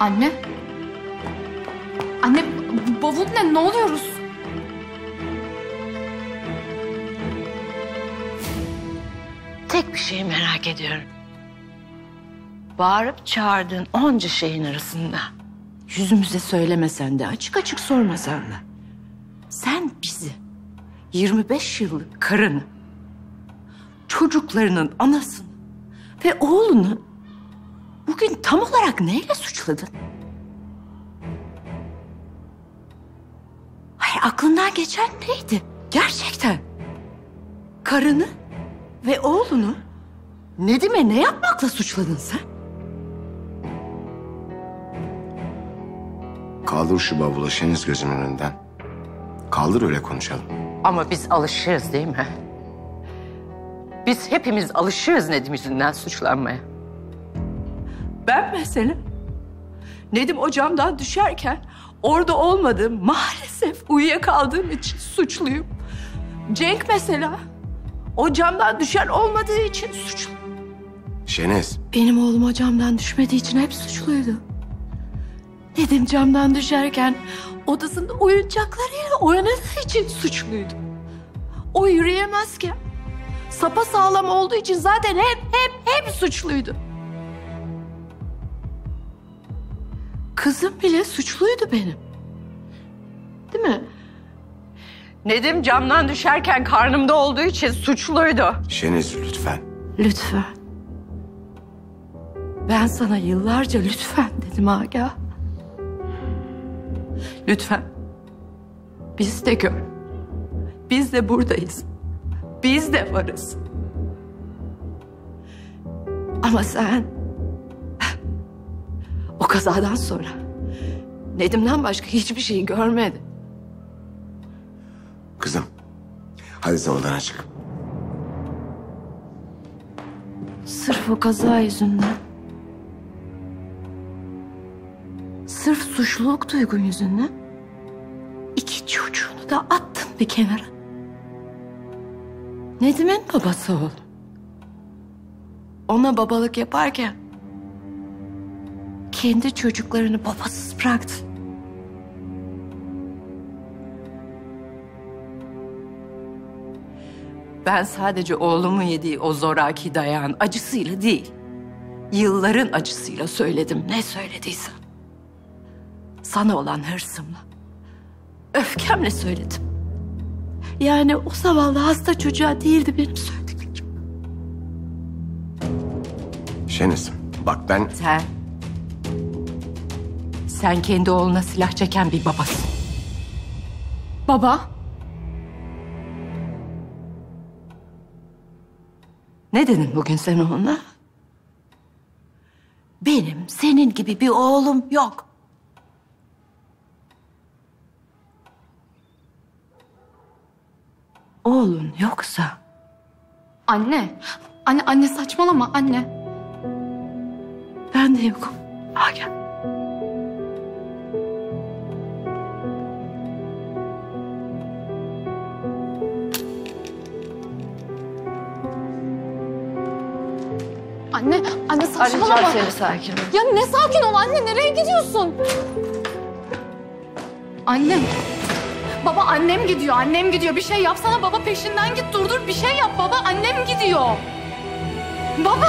Anne. Anne bavul ne? Ne oluyoruz? Tek bir şeyi merak ediyorum. Bağırıp çağırdığın onca şeyin arasında yüzümüze söylemesen de açık açık sormasan da sen bizi 25 yıllık karını, çocuklarının anasını ve oğlunu bugün tam olarak neyle suçladın? Hayır aklından geçen neydi? Gerçekten. Karını ve oğlunu Nedim'e ne yapmakla suçladın sen? Kaldır şu bavulu Şeniz gözümün önünden. Kaldır öyle konuşalım. Ama biz alışığız değil mi? Biz hepimiz alışığız Nedim yüzünden suçlanmaya. Ben mesela Nedim o camdan düşerken orada olmadığım maalesef uyuyakaldığım için suçluyum. Cenk mesela o camdan düşen olmadığı için suçlu. Şeniz, Benim oğlum o camdan düşmediği için hep suçluydu. Nedim camdan düşerken odasında oyuncaklarıyla oynadığı için suçluydu. O yürüyemezken sapa sağlam olduğu için zaten hep hep hep suçluydu. Kızım bile suçluydu benim. Değil mi? Nedim camdan düşerken karnımda olduğu için suçluydu. Şeniz lütfen. Lütfen. Ben sana yıllarca lütfen dedim Agah. Lütfen. Biz de gör. Biz de buradayız. Biz de varız. Ama sen... Kazadan sonra... Nedim'den başka hiçbir şeyi görmedin. Kızım, hadi sen odana çık. Sırf o kaza yüzünden. Sırf suçluluk duygun yüzünden. iki çocuğunu da attın bir kenara. Nedim'in babası oğlum. Ona babalık yaparken kendi çocuklarını babasız bıraktın. Ben sadece oğlumun yediği o zoraki dayağın acısıyla değil, yılların acısıyla söyledim ne söylediysem. Sana olan hırsımla, öfkemle söyledim. Yani o zavallı hasta çocuğa değildi benim söylediklerim. Şeniz, bak ben... Sen, sen kendi oğluna silah çeken bir babasın. Baba. Ne dedin bugün sen ona? Benim senin gibi bir oğlum yok. Oğlun yoksa Anne. Anne anne saçmalama anne. ben de yokum. Agah. Anne anne saçmalama. sakin ol. Ya ne sakin ol anne nereye gidiyorsun? Annem. Baba annem gidiyor annem gidiyor bir şey yapsana baba peşinden git durdur bir şey yap baba annem gidiyor. Baba.